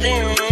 damn.